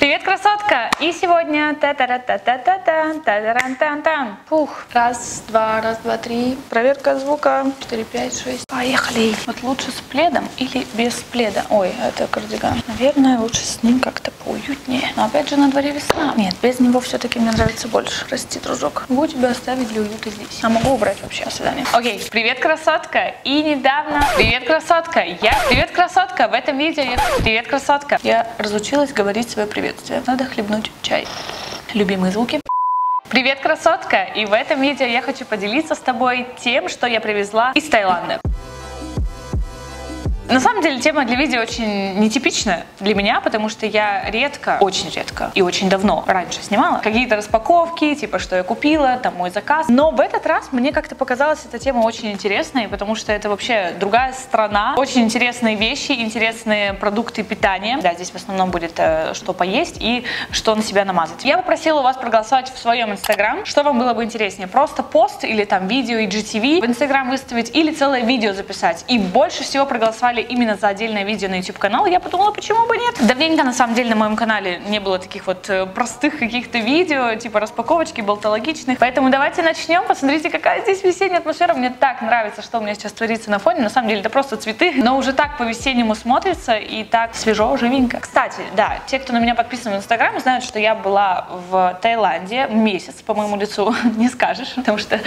Привет, красотка! И сегодня та та та та та та та та та тан тан Пух. Раз, два, раз, два, три, Проверка звука. четыре, пять, шесть. Поехали. Вот лучше с пледом или без пледа? Ой, это кардиган. Наверное, лучше с ним как-то поуютнее. Но опять же на дворе весна. Нет, без него все-таки мне нравится больше. Прости, дружок. Могу тебя оставить для уюта здесь. А могу убрать вообще. До свидания. Окей, привет, красотка. И недавно... Привет, красотка. Я... Привет, красотка. В этом видео я... Привет, красотка. Я разучилась говорить свое приветствие. Надо хлебнуть чай. Любимые звуки. Привет, красотка! И в этом видео я хочу поделиться с тобой тем, что я привезла из Таиланда. На самом деле тема для видео очень нетипичная для меня, потому что я редко, очень редко и очень давно раньше снимала какие-то распаковки, типа что я купила, там мой заказ. Но в этот раз мне как-то показалась эта тема очень интересной, потому что это вообще другая страна, очень интересные вещи, интересные продукты питания. Да, здесь в основном будет э, что поесть и что на себя намазать. Я попросила вас проголосовать в своем инстаграм, что вам было бы интереснее, просто пост или там видео и GTV в инстаграм выставить или целое видео записать. И больше всего проголосовали именно за отдельное видео на YouTube канал. Я подумала, почему бы нет. Давненько на самом деле на моем канале не было таких вот э, простых каких-то видео, типа распаковочки, болтологичных. Поэтому давайте начнем. Посмотрите, какая здесь весенняя атмосфера. Мне так нравится, что у меня сейчас творится на фоне. На самом деле это просто цветы, но уже так по-весеннему смотрится и так свежо, живенько. Кстати, да, те, кто на меня подписан в Инстаграм, знают, что я была в Таиланде месяц, по моему лицу не скажешь, потому что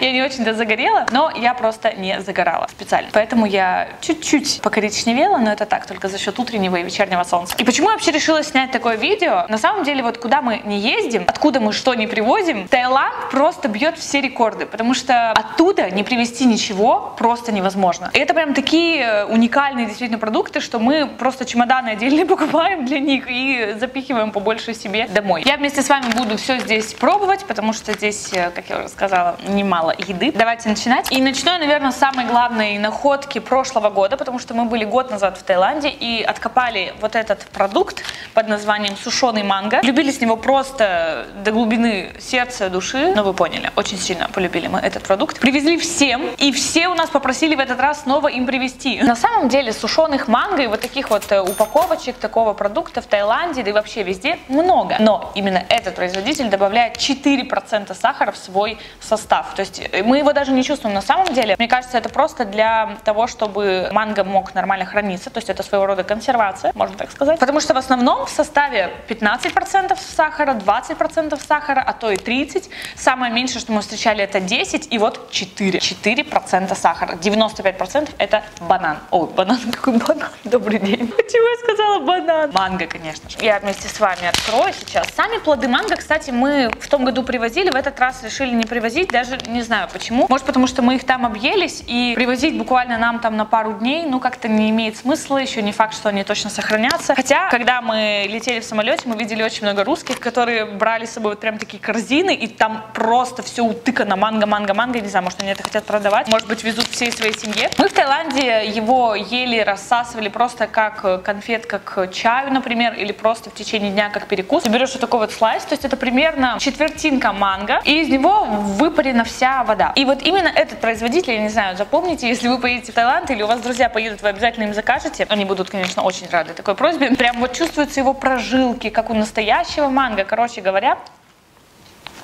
я не очень-то загорела, но я просто не загорала специально. Поэтому я чуть-чуть покоричневела, но это так, только за счет утреннего и вечернего солнца. И почему я вообще решила снять такое видео? На самом деле, вот куда мы не ездим, откуда мы что не привозим, Таиланд просто бьет все рекорды, потому что оттуда не привезти ничего просто невозможно. И это прям такие уникальные действительно продукты, что мы просто чемоданы отдельные покупаем для них и запихиваем побольше себе домой. Я вместе с вами буду все здесь пробовать, потому что здесь, э, как я уже сказала, немало еды. Давайте начинать. И начну я, наверное, с самой главной находки прошлого года, потому что мы были год назад в Таиланде и откопали вот этот продукт под названием сушеный манго. Любили с него просто до глубины сердца, души. Но вы поняли, очень сильно полюбили мы этот продукт. Привезли всем, и все у нас попросили в этот раз снова им привезти. На самом деле сушеных манго и вот таких вот э, упаковочек такого продукта в Таиланде, да и вообще везде много. Но именно этот производитель добавляет 4% сахара в свой состав. То есть э, мы его даже не чувствуем на самом деле. Мне кажется, это просто для того, чтобы манго мог нормально храниться. То есть это своего рода консервация, можно так сказать. Потому что в основном в составе 15% сахара, 20% сахара, а то и 30%. Самое меньшее, что мы встречали, это 10, и вот 4. 4% сахара. 95% это банан. Ой, банан, какой банан. Добрый день. Почему я сказала банан? Манго, конечно же. Я вместе с вами открою сейчас. Сами плоды манго, кстати, мы в том году привозили, в этот раз решили не привозить, даже не знаю почему. Может, потому что мы их там объелись, и привозить буквально нам там на пару дней, ну, как-то не имеет смысла, еще не факт, что они точно сохранятся. Хотя, когда мы летели в самолете, мы видели очень много русских, которые брали с собой вот прям такие корзины, и там просто все утыкано манго, манго, манго. Не знаю, может, они это хотят продавать, может быть, везут всей своей семье. Мы в Таиланде его ели, рассасывали просто как конфетка к чаю, например, или просто в течение дня как перекус. Ты берешь вот такой вот слайс, то есть это примерно четвертинка манго, и из него выпарена вся вода. И вот именно этот производитель, я не знаю, запомните, если вы поедете в Таиланд или у вас друзья поедут, вы обязательно им закажете. Они будут, конечно, очень рады такой просьбе. Прям вот чувствуются его прожилки, как у настоящего манго. Короче говоря,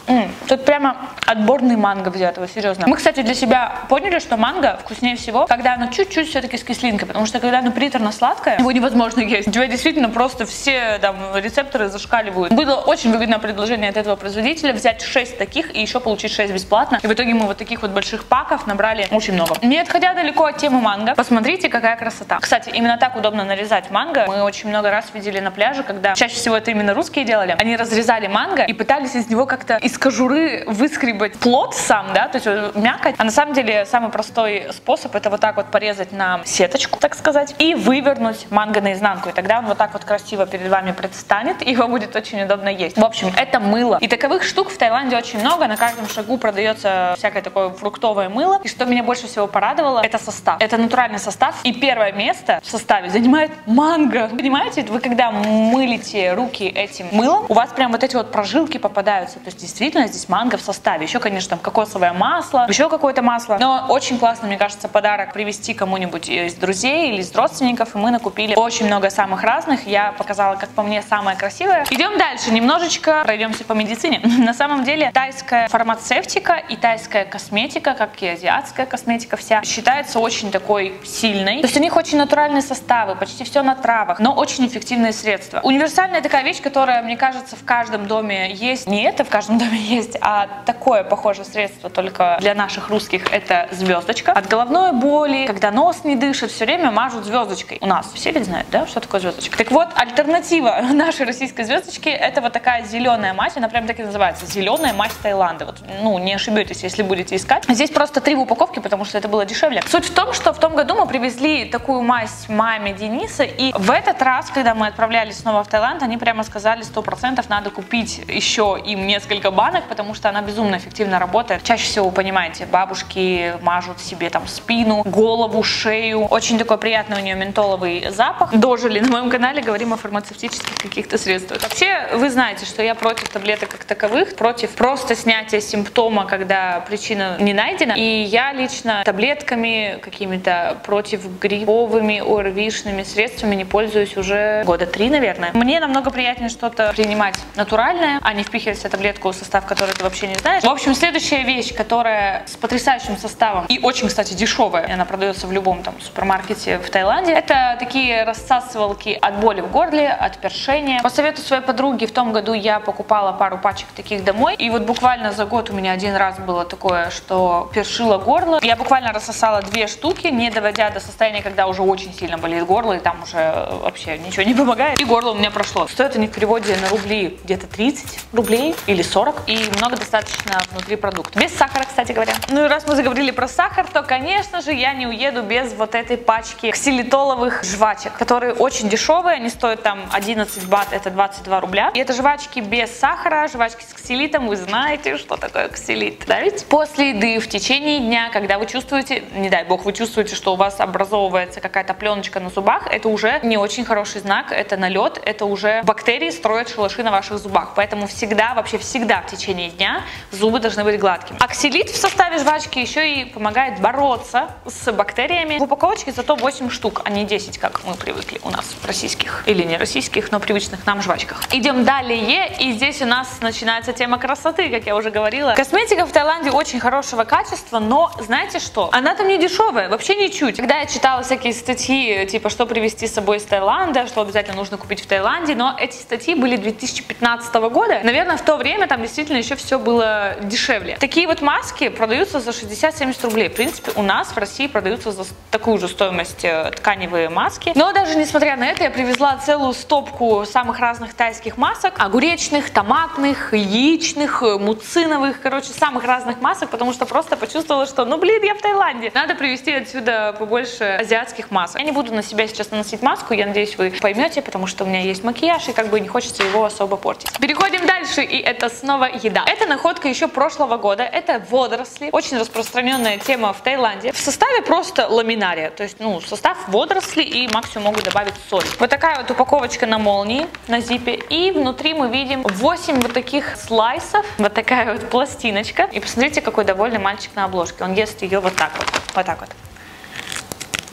М, Тут прямо отборный манго взятого, серьезно. Мы, кстати, для себя поняли, что манго вкуснее всего, когда оно чуть-чуть все-таки с кислинкой, потому что когда оно приторно-сладкое, его невозможно есть. У тебя действительно просто все там рецепторы зашкаливают. Было очень выгодное предложение от этого производителя взять 6 таких и еще получить 6 бесплатно. И в итоге мы вот таких вот больших паков набрали очень много. Не отходя далеко от темы манго, посмотрите, какая красота. Кстати, именно так удобно нарезать манго. Мы очень много раз видели на пляже, когда чаще всего это именно русские делали. Они разрезали манго и пытались из него как-то из кожуры выскребать плод сам, да, то есть вот мякоть. А на самом деле самый простой способ это вот так вот порезать на сеточку, так сказать, и вывернуть манго наизнанку. И тогда он вот так вот красиво перед вами предстанет, и его будет очень удобно есть. В общем, это мыло. И таковых штук в Таиланде очень много. На каждом шагу продается всякое такое фруктовое мыло. И что меня больше всего порадовало, это состав. Это натуральный состав. И первое место в составе занимает манго. Понимаете, вы когда мылите руки этим мылом, у вас прям вот эти вот прожилки попадаются. То есть действительно действительно здесь манго в составе. Еще, конечно, там кокосовое масло, еще какое-то масло. Но очень классно, мне кажется, подарок привезти кому-нибудь из друзей или из родственников. И мы накупили очень много самых разных. Я показала, как по мне, самое красивое. Идем дальше. Немножечко пройдемся по медицине. На самом деле, тайская фармацевтика и тайская косметика, как и азиатская косметика вся, считается очень такой сильной. То есть у них очень натуральные составы, почти все на травах, но очень эффективные средства. Универсальная такая вещь, которая, мне кажется, в каждом доме есть. Не это в каждом доме есть, а такое похожее средство, только для наших русских это звездочка. От головной боли, когда нос не дышит, все время мажут звездочкой. У нас все ведь знают, да, что такое звездочка? Так вот, альтернатива нашей российской звездочки это вот такая зеленая мать, она прям так и называется, зеленая мать Таиланда. Вот, ну, не ошибетесь, если будете искать. Здесь просто три в упаковке, потому что это было дешевле. Суть в том, что в том году мы привезли такую мазь маме Дениса, и в этот раз, когда мы отправлялись снова в Таиланд, они прямо сказали, 100% надо купить еще им несколько банок, потому что она безумно эффективно работает. Чаще всего, вы понимаете, бабушки мажут себе там спину, голову, шею. Очень такой приятный у нее ментоловый запах. Дожили на моем канале, говорим о фармацевтических каких-то средствах. Вообще, вы знаете, что я против таблеток как таковых, против просто снятия симптома, когда причина не найдена. И я лично таблетками какими-то противогрибовыми, ОРВИшными средствами не пользуюсь уже года три, наверное. Мне намного приятнее что-то принимать натуральное, а не впихивать себе таблетку в состав, который ты вообще не знаешь. В общем, следующая вещь, которая с потрясающим составом и очень, кстати, дешевая, она продается в любом там супермаркете в Таиланде, это такие рассасывалки от боли в горле, от першения. По совету своей подруги в том году я покупала пару пачек таких домой, и вот буквально за год у меня один раз было такое, что першило горло. Я буквально рассосала две штуки, не доводя до состояния, когда уже очень сильно болит горло, и там уже вообще ничего не помогает. И горло у меня прошло. Стоит они в переводе на рубли где-то 30 рублей или 40, и много достаточно внутри продукта. Без сахара, кстати говоря. Ну и раз мы заговорили про сахар, то, конечно же, я не уеду без вот этой пачки ксилитоловых жвачек, которые очень дешевые, они стоят там 11 бат, это 22 рубля. И это жвачки без сахара, жвачки с ксилитом, вы знаете, что такое ксилит, да ведь? После еды в течение дня, когда вы чувствуете, не дай бог, вы чувствуете, что у вас образовывается какая-то пленочка на зубах, это уже не очень хороший знак, это налет, это уже бактерии строят шалаши на ваших зубах. Поэтому всегда, вообще всегда в течение дня зубы должны быть гладкими. Оксилит в составе жвачки еще и помогает бороться с бактериями. В упаковочке зато 8 штук, а не 10, как мы привыкли у нас в российских или не российских, но привычных нам жвачках. Идем далее, и здесь у нас начинается тема красоты, как я уже говорила. Косметика в Таиланде очень хорошего качества, но знаете что? Она там не дешевая, вообще ничуть. Когда я читала всякие статьи, типа, что привезти с собой из Таиланда, что обязательно нужно купить в Таиланде, но эти статьи были 2015 года. Наверное, в то время там действительно еще все было дешевле. Такие вот маски продаются за 60-70 рублей. В принципе, у нас в России продаются за такую же стоимость э, тканевые маски. Но даже несмотря на это, я привезла целую стопку самых разных тайских масок. Огуречных, томатных, яичных, муциновых, короче, самых разных масок, потому что просто почувствовала, что, ну блин, я в Таиланде. Надо привезти отсюда побольше азиатских масок. Я не буду на себя сейчас наносить маску, я надеюсь, вы поймете, потому что у меня есть макияж, и как бы не хочется его особо портить. Переходим дальше, и это снова еда. Это находка еще прошлого года, это водоросли, очень распространенная тема в Таиланде. В составе просто ламинария, то есть, ну, состав водоросли и максимум могут добавить соль. Вот такая вот упаковочка на молнии, на зипе, и внутри мы видим 8 вот таких слайсов, вот такая вот пластиночка. И посмотрите, какой довольный мальчик на обложке. Он ест ее вот так вот, вот так вот.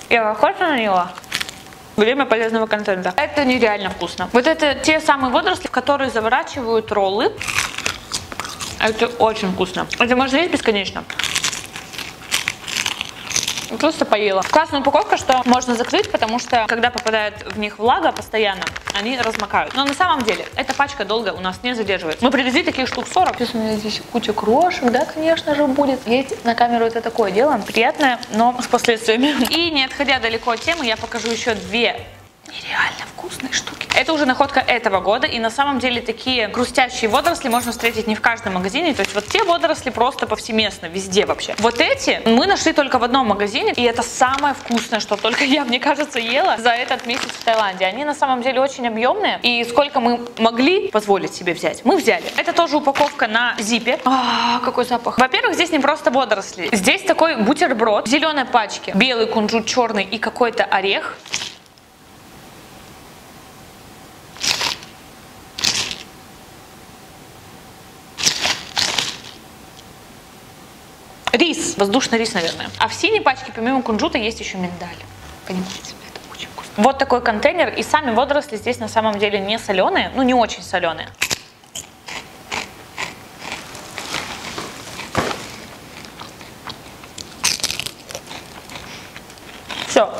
Я похожа на него? Время полезного контента. Это нереально вкусно. Вот это те самые водоросли, в которые заворачивают роллы. Это очень вкусно. Это можно есть бесконечно. Просто поела. Классная упаковка, что можно закрыть, потому что когда попадает в них влага постоянно, они размокают. Но на самом деле эта пачка долго у нас не задерживается. Мы привезли таких штук 40. Сейчас у меня здесь куча крошек, да, конечно же, будет. Есть на камеру это такое дело. Приятное, но с последствиями. И не отходя далеко от темы, я покажу еще две нереально вкусные штуки. Это уже находка этого года, и на самом деле такие хрустящие водоросли можно встретить не в каждом магазине, то есть вот те водоросли просто повсеместно, везде вообще. Вот эти мы нашли только в одном магазине, и это самое вкусное, что только я, мне кажется, ела за этот месяц в Таиланде. Они на самом деле очень объемные, и сколько мы могли позволить себе взять, мы взяли. Это тоже упаковка на зипе. А, какой запах. Во-первых, здесь не просто водоросли, здесь такой бутерброд зеленой пачке, белый кунжут черный и какой-то орех. Рис, воздушный рис, наверное. А в синей пачке помимо кунжута есть еще миндаль. Понимаете? Это очень вкусно. Вот такой контейнер. И сами водоросли здесь на самом деле не соленые, ну не очень соленые. Все.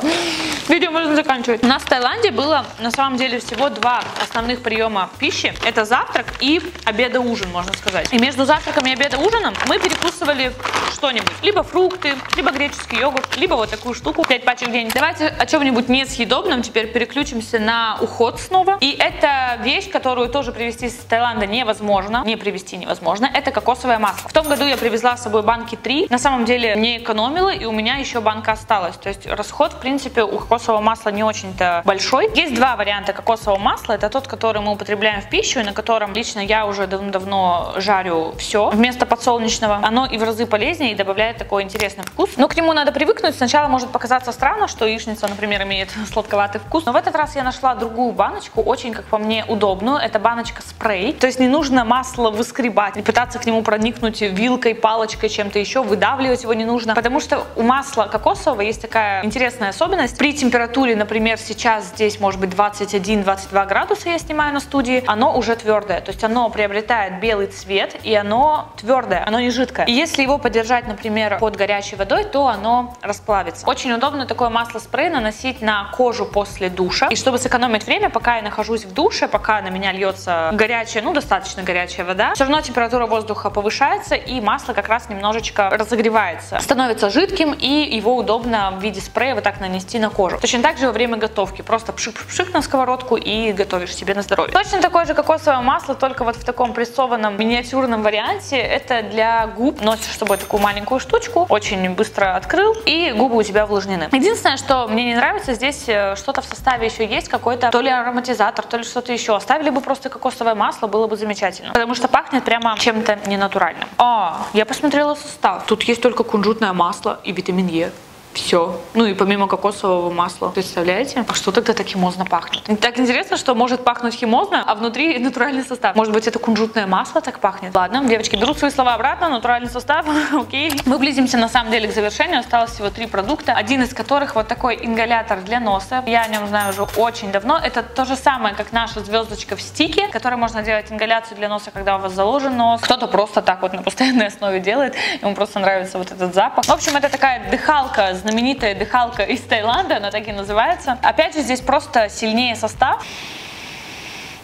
Можно заканчивать. У нас в Таиланде было на самом деле всего два основных приема пищи. Это завтрак и обед и ужин, можно сказать. И между завтраком и обедом и ужином мы перекусывали что-нибудь. Либо фрукты, либо греческий йогурт, либо вот такую штуку, 5 пачек в день. Давайте о чем-нибудь несъедобном теперь переключимся на уход снова. И это вещь, которую тоже привезти из Таиланда невозможно. Не привезти невозможно. Это кокосовое масло. В том году я привезла с собой банки 3. На самом деле не экономила, и у меня еще банка осталась. То есть расход, в принципе, у кокосового масла не очень-то большой. Есть два варианта кокосового масла. Это тот, который мы употребляем в пищу, и на котором лично я уже давно жарю все вместо подсолнечного. Оно и в разы полезнее, и добавляет такой интересный вкус. Но к нему надо привыкнуть. Сначала может показаться странно, что яичница, например, имеет сладковатый вкус. Но в этот раз я нашла другую баночку, очень, как по мне, удобную. Это баночка спрей. То есть не нужно масло выскребать, пытаться к нему проникнуть вилкой, палочкой, чем-то еще, выдавливать его не нужно. Потому что у масла кокосового есть такая интересная особенность. При температуре, например, сейчас здесь может быть 21-22 градуса, я снимаю на студии, оно уже твердое. То есть оно приобретает белый цвет, и оно твердое, оно не жидкое. И если его подержать, например, под горячей водой, то оно расплавится. Очень удобно такое масло спрей наносить на кожу после душа. И чтобы сэкономить время, пока я нахожусь в душе, пока на меня льется горячая, ну достаточно горячая вода, все равно температура воздуха повышается, и масло как раз немножечко разогревается. Становится жидким, и его удобно в виде спрея вот так нанести на кожу. Точно так же во время готовки. Просто пшик-пшик на сковородку и готовишь себе на здоровье. Точно такое же кокосовое масло, только вот в таком прессованном миниатюрном варианте. Это для губ. Носишь с собой такую маленькую штучку, очень быстро открыл, и губы у тебя увлажнены. Единственное, что мне не нравится, здесь э, что-то в составе еще есть, какой-то то ли ароматизатор, то ли что-то еще. Оставили бы просто кокосовое масло, было бы замечательно. Потому что пахнет прямо чем-то ненатуральным. А, я посмотрела состав. Тут есть только кунжутное масло и витамин Е. Все. Ну и помимо кокосового масла. Представляете? А что тогда так химозно пахнет? Так интересно, что может пахнуть химозно, а внутри натуральный состав. Может быть, это кунжутное масло так пахнет? Ладно, девочки, берут свои слова обратно. Натуральный состав. Окей. Мы близимся на самом деле к завершению. Осталось всего три продукта. Один из которых вот такой ингалятор для носа. Я о нем знаю уже очень давно. Это то же самое, как наша звездочка в стике, которой можно делать ингаляцию для носа, когда у вас заложен нос. Кто-то просто так вот на постоянной основе делает. Ему просто нравится вот этот запах. В общем, это такая дыхалка знаменитая дыхалка из Таиланда, она так и называется. Опять же, здесь просто сильнее состав.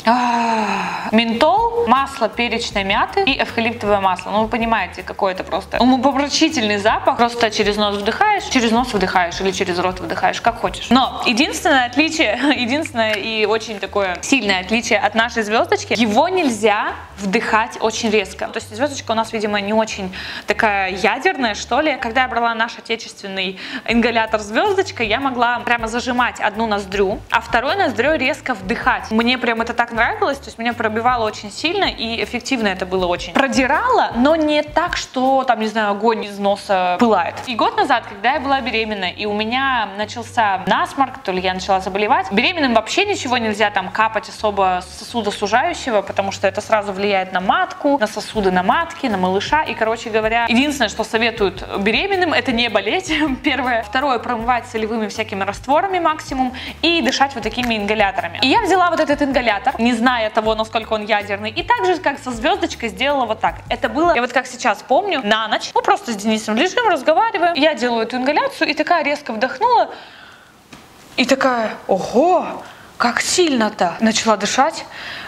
А, ментол, масло перечной мяты и эвкалиптовое масло. Ну, вы понимаете, какой это просто умопомрачительный запах. Просто через нос вдыхаешь, через нос выдыхаешь или через рот выдыхаешь, как хочешь. Но единственное отличие, единственное и очень такое сильное отличие от нашей звездочки, его нельзя вдыхать очень резко. То есть звездочка у нас, видимо, не очень такая ядерная, что ли. Когда я брала наш отечественный ингалятор звездочка, я могла прямо зажимать одну ноздрю, а второй ноздрю резко вдыхать. Мне прям это так нравилось, то есть меня пробивало очень сильно и эффективно это было очень. Продирало, но не так, что там, не знаю, огонь из носа пылает. И год назад, когда я была беременна, и у меня начался насморк, то ли я начала заболевать, беременным вообще ничего нельзя там капать особо сосудосужающего, потому что это сразу влияет на матку, на сосуды на матке, на малыша. И, короче говоря, единственное, что советуют беременным, это не болеть, первое. Второе, промывать солевыми всякими растворами максимум и дышать вот такими ингаляторами. И я взяла вот этот ингалятор, не зная того, насколько он ядерный. И так же, как со звездочкой, сделала вот так. Это было, я вот как сейчас помню, на ночь. Мы просто с Денисом лежим, разговариваем. Я делаю эту ингаляцию и такая резко вдохнула. И такая, ого, как сильно-то. Начала дышать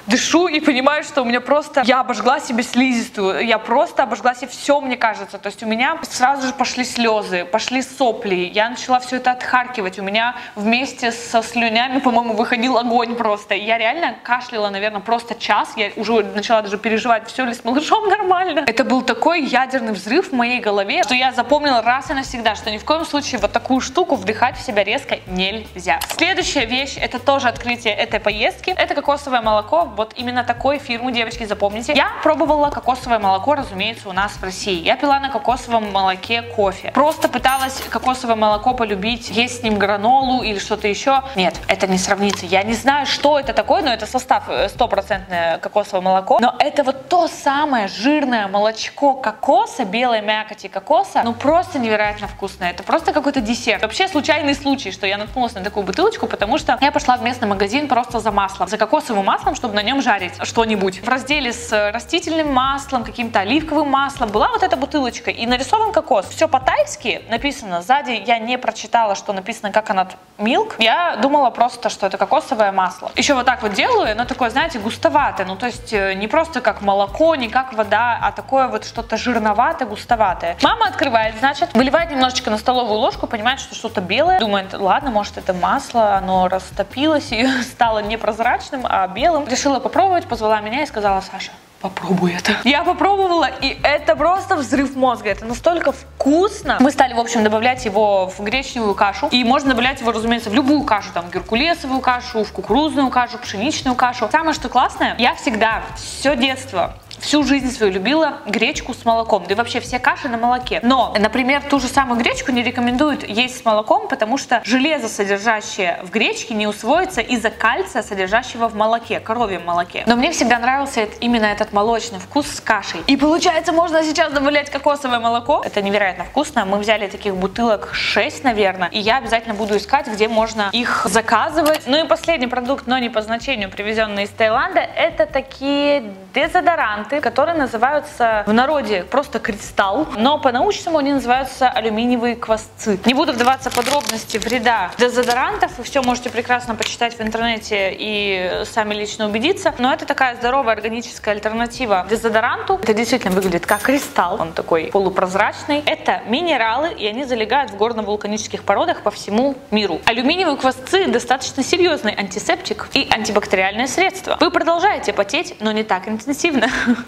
дышу и понимаю, что у меня просто, я обожгла себе слизистую, я просто обожгла себе все, мне кажется. То есть у меня сразу же пошли слезы, пошли сопли, я начала все это отхаркивать, у меня вместе со слюнями, по-моему, выходил огонь просто. Я реально кашляла, наверное, просто час, я уже начала даже переживать, все ли с малышом нормально. Это был такой ядерный взрыв в моей голове, что я запомнила раз и навсегда, что ни в коем случае вот такую штуку вдыхать в себя резко нельзя. Следующая вещь, это тоже от открытия этой поездки. Это кокосовое молоко, вот именно такой фирмы, девочки, запомните. Я пробовала кокосовое молоко, разумеется, у нас в России. Я пила на кокосовом молоке кофе. Просто пыталась кокосовое молоко полюбить, есть с ним гранолу или что-то еще. Нет, это не сравнится. Я не знаю, что это такое, но это состав э, стопроцентное кокосовое молоко. Но это вот то самое жирное молочко кокоса, белой мякоти кокоса, ну просто невероятно вкусное. Это просто какой-то десерт. Вообще случайный случай, что я наткнулась на такую бутылочку, потому что я пошла в местный магазин просто за маслом, за кокосовым маслом, чтобы на нем жарить что-нибудь. В разделе с растительным маслом, каким-то оливковым маслом была вот эта бутылочка и нарисован кокос. Все по-тайски написано. Сзади я не прочитала, что написано как она milk. Я думала просто, что это кокосовое масло. Еще вот так вот делаю, оно такое, знаете, густоватое. Ну, то есть э, не просто как молоко, не как вода, а такое вот что-то жирноватое, густоватое. Мама открывает, значит, выливает немножечко на столовую ложку, понимает, что что-то белое. Думает, ладно, может это масло, оно растопилось и стало не прозрачным, а белым. Решила попробовать, позвала меня и сказала, Саша, попробуй это. Я попробовала, и это просто взрыв мозга. Это настолько вкусно. Мы стали, в общем, добавлять его в гречневую кашу. И можно добавлять его, разумеется, в любую кашу. Там, геркулесовую кашу, в кукурузную кашу, пшеничную кашу. Самое, что классное, я всегда, все детство, всю жизнь свою любила гречку с молоком, да и вообще все каши на молоке. Но, например, ту же самую гречку не рекомендуют есть с молоком, потому что железо, содержащее в гречке, не усвоится из-за кальция, содержащего в молоке, коровьем молоке. Но мне всегда нравился именно этот молочный вкус с кашей. И получается, можно сейчас добавлять кокосовое молоко. Это невероятно вкусно. Мы взяли таких бутылок 6, наверное, и я обязательно буду искать, где можно их заказывать. Ну и последний продукт, но не по значению, привезенный из Таиланда, это такие дезодоранты продукты, которые называются в народе просто кристалл, но по-научному они называются алюминиевые квасцы. Не буду вдаваться в подробности вреда дезодорантов, вы все можете прекрасно почитать в интернете и сами лично убедиться, но это такая здоровая органическая альтернатива дезодоранту. Это действительно выглядит как кристалл, он такой полупрозрачный. Это минералы, и они залегают в горно-вулканических породах по всему миру. Алюминиевые квасцы достаточно серьезный антисептик и антибактериальное средство. Вы продолжаете потеть, но не так интенсивно.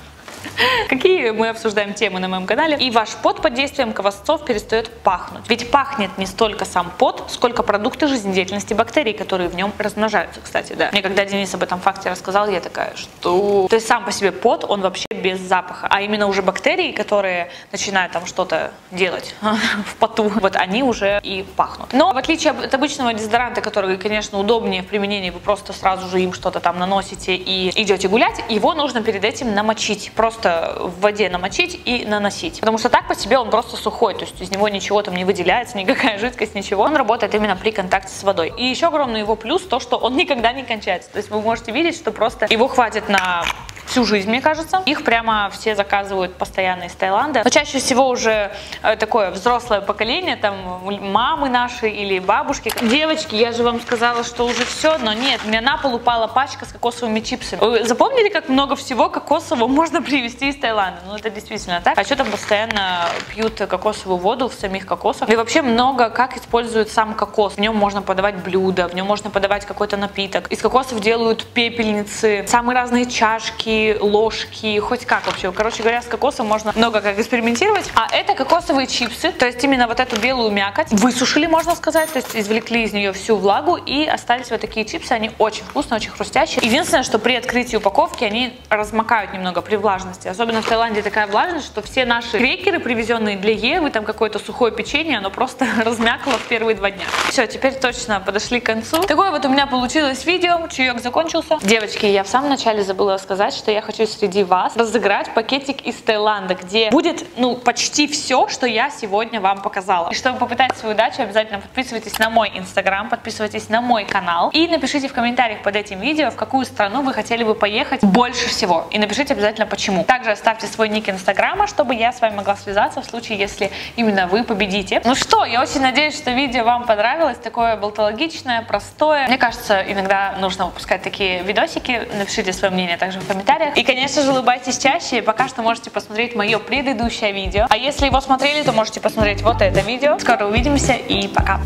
Какие мы обсуждаем темы на моем канале. И ваш пот под действием квасцов перестает пахнуть. Ведь пахнет не столько сам пот, сколько продукты жизнедеятельности бактерий, которые в нем размножаются, кстати, да. Мне когда Денис об этом факте рассказал, я такая, что... То есть сам по себе пот, он вообще без запаха. А именно уже бактерии, которые начинают там что-то делать в поту, вот они уже и пахнут. Но в отличие от обычного дезодоранта, который, конечно, удобнее в применении, вы просто сразу же им что-то там наносите и идете гулять, его нужно перед этим намочить. Просто просто в воде намочить и наносить. Потому что так по себе он просто сухой, то есть из него ничего там не выделяется, никакая жидкость, ничего. Он работает именно при контакте с водой. И еще огромный его плюс то, что он никогда не кончается. То есть вы можете видеть, что просто его хватит на всю жизнь, мне кажется. Их прямо все заказывают постоянно из Таиланда. Но чаще всего уже э, такое взрослое поколение, там мамы наши или бабушки. Девочки, я же вам сказала, что уже все, но нет, у меня на пол упала пачка с кокосовыми чипсами. Вы запомнили, как много всего кокосового можно привезти из Таиланда? Ну, это действительно так. А что там постоянно пьют кокосовую воду в самих кокосах? И вообще много как используют сам кокос. В нем можно подавать блюда, в нем можно подавать какой-то напиток. Из кокосов делают пепельницы, самые разные чашки, ложки, хоть как вообще. Короче говоря, с кокосом можно много как экспериментировать. А это кокосовые чипсы, то есть именно вот эту белую мякоть высушили, можно сказать, то есть извлекли из нее всю влагу и остались вот такие чипсы. Они очень вкусные, очень хрустящие. Единственное, что при открытии упаковки они размокают немного при влажности. Особенно в Таиланде такая влажность, что все наши крекеры, привезенные для Евы, там какое-то сухое печенье, оно просто размякло в первые два дня. Все, теперь точно подошли к концу. Такое вот у меня получилось видео, чаек закончился. Девочки, я в самом начале забыла сказать, что я хочу среди вас разыграть пакетик из Таиланда, где будет, ну, почти все, что я сегодня вам показала. И чтобы попытать свою удачу, обязательно подписывайтесь на мой инстаграм, подписывайтесь на мой канал и напишите в комментариях под этим видео, в какую страну вы хотели бы поехать больше всего. И напишите обязательно почему. Также оставьте свой ник инстаграма, чтобы я с вами могла связаться в случае, если именно вы победите. Ну что, я очень надеюсь, что видео вам понравилось, такое болтологичное, простое. Мне кажется, иногда нужно выпускать такие видосики. Напишите свое мнение также в комментариях комментариях. И, конечно же, улыбайтесь чаще. Пока что можете посмотреть мое предыдущее видео. А если его смотрели, то можете посмотреть вот это видео. Скоро увидимся и пока.